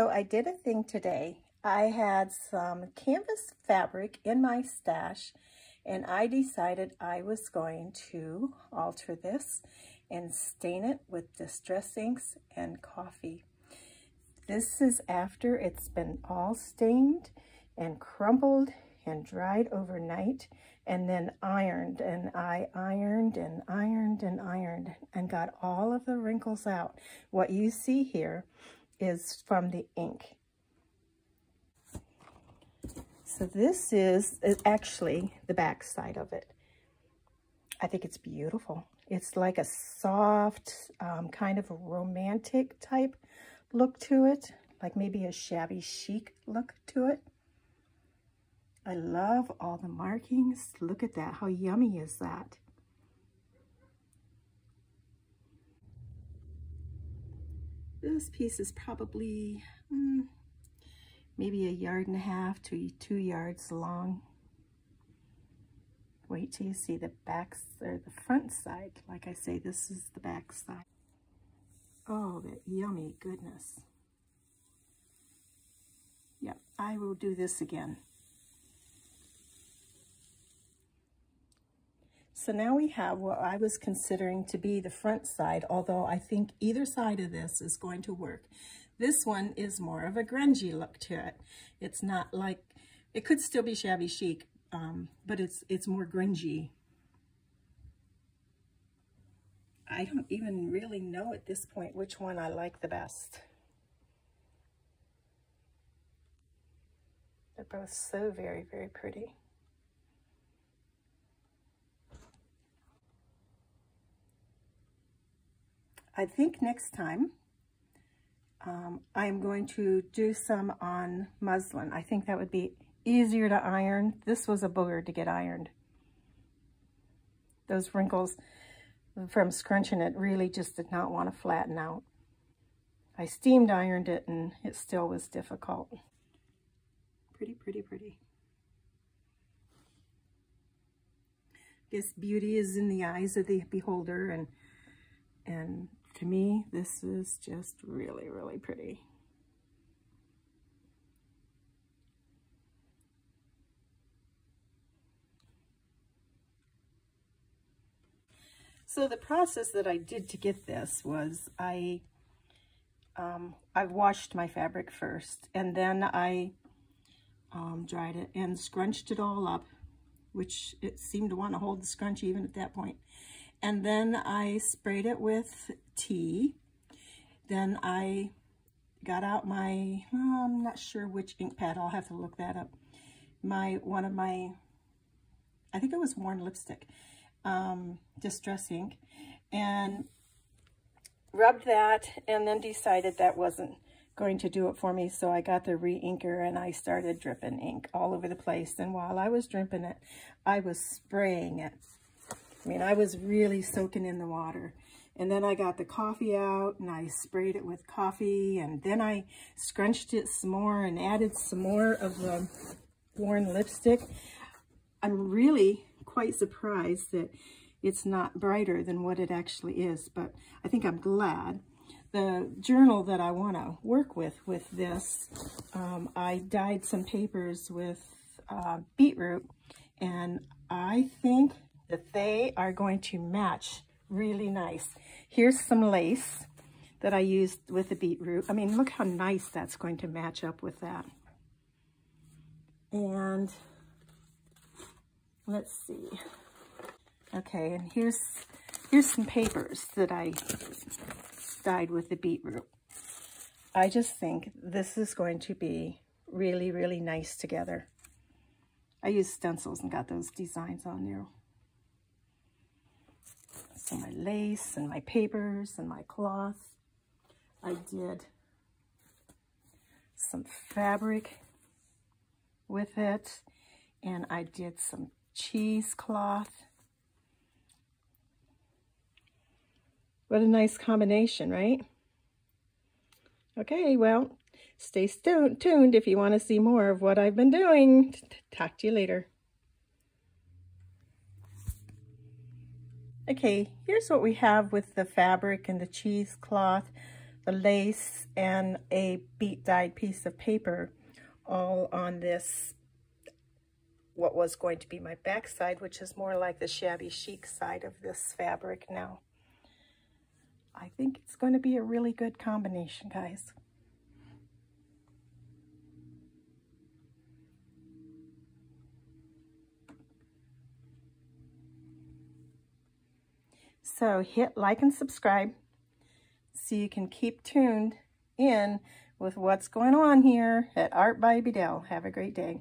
So I did a thing today. I had some canvas fabric in my stash and I decided I was going to alter this and stain it with distress inks and coffee. This is after it's been all stained and crumpled and dried overnight and then ironed and I ironed and ironed and ironed and got all of the wrinkles out. What you see here is from the ink. So this is, is actually the back side of it. I think it's beautiful. It's like a soft, um, kind of romantic type look to it, like maybe a shabby chic look to it. I love all the markings. Look at that. How yummy is that? This piece is probably mm, maybe a yard and a half to two yards long. Wait till you see the back or the front side. Like I say, this is the back side. Oh, that yummy goodness. Yep, I will do this again. So now we have what I was considering to be the front side, although I think either side of this is going to work. This one is more of a grungy look to it. It's not like, it could still be shabby chic, um, but it's, it's more grungy. I don't even really know at this point which one I like the best. They're both so very, very pretty. I think next time um, I'm going to do some on muslin. I think that would be easier to iron. This was a booger to get ironed. Those wrinkles from scrunching it really just did not want to flatten out. I steamed ironed it and it still was difficult. Pretty, pretty, pretty. I Guess beauty is in the eyes of the beholder and and to me, this is just really, really pretty. So the process that I did to get this was I, um, I washed my fabric first and then I um, dried it and scrunched it all up, which it seemed to want to hold the scrunch even at that point. And then I sprayed it with tea. Then I got out my, oh, I'm not sure which ink pad. I'll have to look that up. My, one of my, I think it was Worn Lipstick, um, Distress ink. And rubbed that and then decided that wasn't going to do it for me. So I got the re-inker and I started dripping ink all over the place. And while I was dripping it, I was spraying it I mean, I was really soaking in the water. And then I got the coffee out and I sprayed it with coffee and then I scrunched it some more and added some more of the Worn lipstick. I'm really quite surprised that it's not brighter than what it actually is, but I think I'm glad. The journal that I want to work with with this, um, I dyed some papers with uh, beetroot, and I think that they are going to match really nice. Here's some lace that I used with the beetroot. I mean, look how nice that's going to match up with that. And let's see. Okay, and here's here's some papers that I dyed with the beetroot. I just think this is going to be really, really nice together. I used stencils and got those designs on there. So my lace and my papers and my cloth. I did some fabric with it and I did some cheesecloth. What a nice combination, right? Okay, well, stay tuned if you want to see more of what I've been doing. Talk to you later. Okay, here's what we have with the fabric and the cheesecloth. the lace and a beet dyed piece of paper all on this what was going to be my back side, which is more like the shabby chic side of this fabric now. I think it's going to be a really good combination, guys. So hit like and subscribe so you can keep tuned in with what's going on here at Art by BDell. Have a great day.